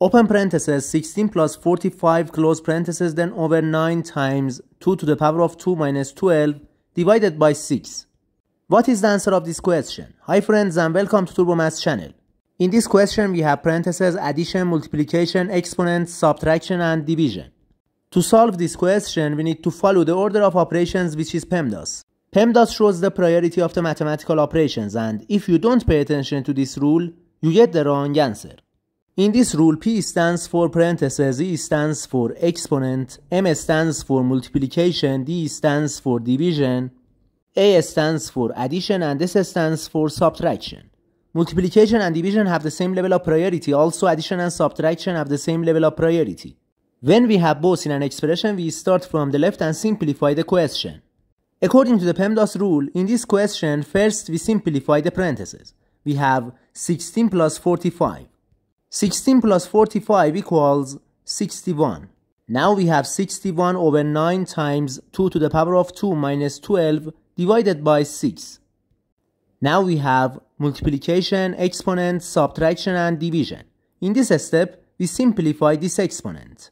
open parentheses 16 plus 45 close parentheses then over 9 times 2 to the power of 2 minus 12 divided by 6. What is the answer of this question? Hi friends and welcome to Turbo Maths channel. In this question we have parentheses addition, multiplication, exponents, subtraction and division. To solve this question we need to follow the order of operations which is PEMDAS. PEMDAS shows the priority of the mathematical operations and if you don't pay attention to this rule you get the wrong answer. In this rule, P stands for parentheses, E stands for exponent, M stands for multiplication, D stands for division, A stands for addition, and S stands for subtraction. Multiplication and division have the same level of priority, also addition and subtraction have the same level of priority. When we have both in an expression, we start from the left and simplify the question. According to the PEMDAS rule, in this question, first we simplify the parentheses. We have 16 plus 45. 16 plus 45 equals 61. Now we have 61 over 9 times 2 to the power of 2 minus 12 divided by 6. Now we have multiplication, exponent, subtraction and division. In this step, we simplify this exponent.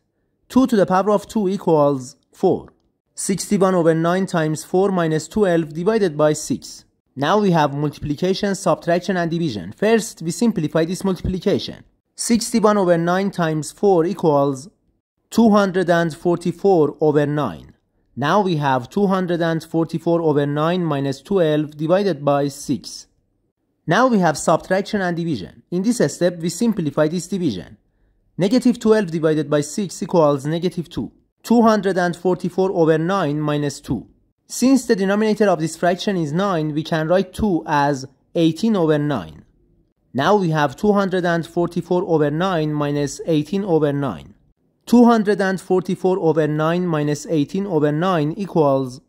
2 to the power of 2 equals 4. 61 over 9 times 4 minus 12 divided by 6. Now we have multiplication, subtraction and division. First, we simplify this multiplication. 61 over 9 times 4 equals 244 over 9. Now we have 244 over 9 minus 12 divided by 6. Now we have subtraction and division. In this step, we simplify this division. Negative 12 divided by 6 equals negative 2. 244 over 9 minus 2. Since the denominator of this fraction is 9, we can write 2 as 18 over 9. Now we have 244 over 9 minus 18 over 9. 244 over 9 minus 18 over 9 equals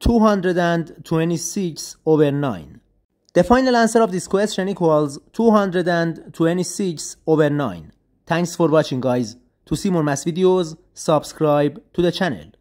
226 over 9. The final answer of this question equals 226 over 9. Thanks for watching guys. To see more math videos, subscribe to the channel.